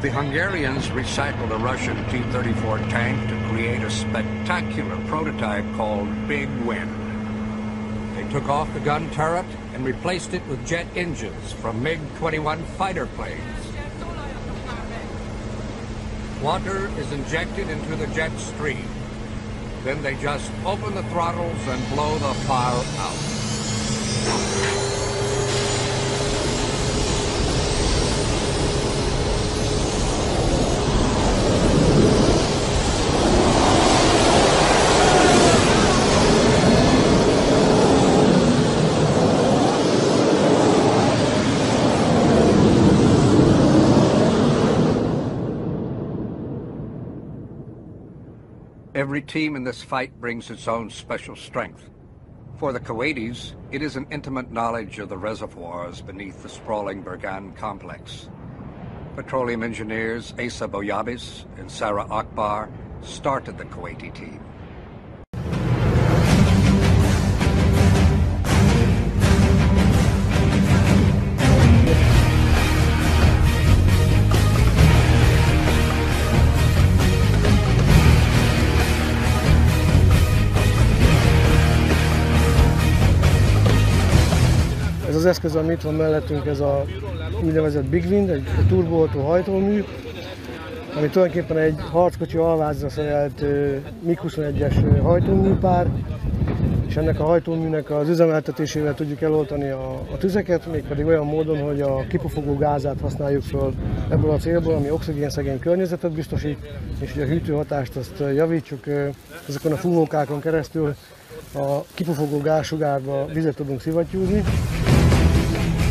The Hungarians recycled a Russian T-34 tank to create a spectacular prototype called Big Wind. They took off the gun turret and replaced it with jet engines from MiG-21 fighter planes. Water is injected into the jet stream. Then they just open the throttles and blow the fire out. Every team in this fight brings its own special strength. For the Kuwaitis, it is an intimate knowledge of the reservoirs beneath the sprawling Burgan complex. Petroleum engineers Asa Boyabis and Sarah Akbar started the Kuwaiti team. Az eszköz, ami itt van mellettünk, ez a úgynevezett Big Wind, egy, turbooltó hajtómű, ami tulajdonképpen egy harckocsi alvázra szerelt MiG-21-es hajtóműpár, és ennek a hajtóműnek az üzemeltetésével tudjuk eloltani a, a tüzeket, mégpedig olyan módon, hogy a kipufogó gázát használjuk fel ebből a célból, ami oxigénszegény környezetet biztosít, és hogy a hűtőhatást azt javítsuk ezeken a fúvókákon keresztül a kipufogó gázsugárba vizet tudunk szivattyúzni. Thank you.